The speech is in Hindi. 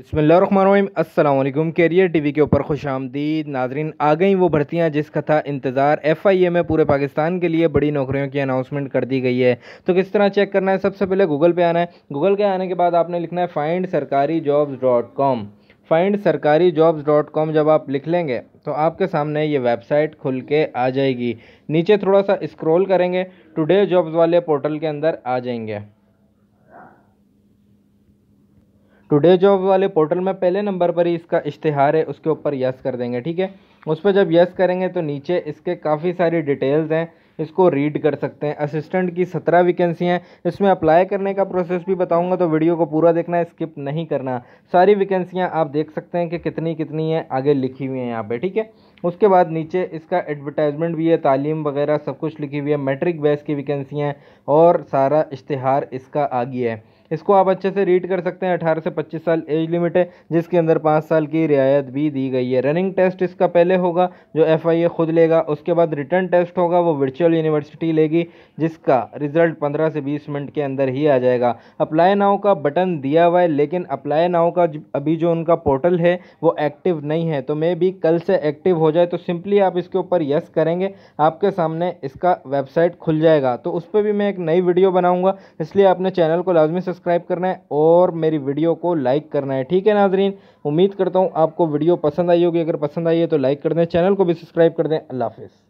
बसमीम अल्लाम कैरियर टीवी के ऊपर खुश आमदीद। नाजरीन, आ गई वो भर्तियाँ जिसका था इंतज़ार। एफ़ आई ए में पूरे पाकिस्तान के लिए बड़ी नौकरियों की अनाउंसमेंट कर दी गई है। तो किस तरह चेक करना है? सबसे पहले गूगल पे आना है। गूगल के आने के बाद आपने लिखना है find Sarkari jobs dot com find Sarkari jobs dot com जब आप लिख लेंगे तो आपके सामने ये वेबसाइट खुल के आ जाएगी। नीचे थोड़ा सा स्क्रॉल करेंगे। टुडे जॉब्स वाले पोर्टल के अंदर आ जाएँगे। टुडे जॉब वाले पोर्टल में पहले नंबर पर ही इसका इश्तहार है, उसके ऊपर यस कर देंगे, ठीक है? उस पर जब यस करेंगे तो नीचे इसके काफ़ी सारी डिटेल्स हैं, इसको रीड कर सकते हैं। असिस्टेंट की सत्रह वैकेंसी हैं, इसमें अप्लाई करने का प्रोसेस भी बताऊँगा तो वीडियो को पूरा देखना है स्किप नहीं करना। सारी वैकेंसियाँ आप देख सकते हैं कि कितनी कितनी हैं, आगे लिखी हुई हैं यहाँ पे, ठीक है? उसके बाद नीचे इसका एडवर्टाइजमेंट भी है, तालीम वगैरह सब कुछ लिखी हुई है मेट्रिक बेस की वैकेंसियाँ और सारा इश्तहार इसका आ गया है। इसको आप अच्छे से रीड कर सकते हैं। अठारह से पच्चीस साल एज लिमिट है, जिसके अंदर पाँच साल की रियायत भी दी गई है। रनिंग टेस्ट इसका पहले होगा, जो ए खुद लेगा। उसके बाद रिटर्न टेस्ट होगा, वो वर्चुअल यूनिवर्सिटी लेगी, जिसका रिज़ल्ट पंद्रह से बीस मिनट के अंदर ही आ जाएगा। अप्लाई नाव का बटन दिया हुआ है, लेकिन अप्लाई नाव का अभी जो उनका पोर्टल है, वो एक्टिव नहीं है। तो मे भी कल से एक्टिव हो जाए तो सिंपली आप इसके ऊपर यस करेंगे। आपके सामने इसका वेबसाइट खुल जाएगा। तो उस पर भी मैं एक नई वीडियो बनाऊँगा, इसलिए आपने चैनल को लाजमी से सब्सक्राइब करना है और मेरी वीडियो को लाइक करना है। ठीक है नाजरीन? उम्मीद करता हूँ आपको वीडियो पसंद आई होगी। अगर पसंद आई है तो लाइक कर दें, चैनल को भी सब्सक्राइब कर दें। अल्लाह हाफिज़।